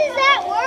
What is that word?